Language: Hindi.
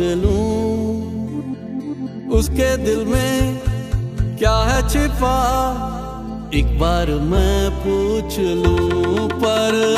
लूँ। उसके दिल में क्या है छिपा? एक बार मैं पूछ लूँ पर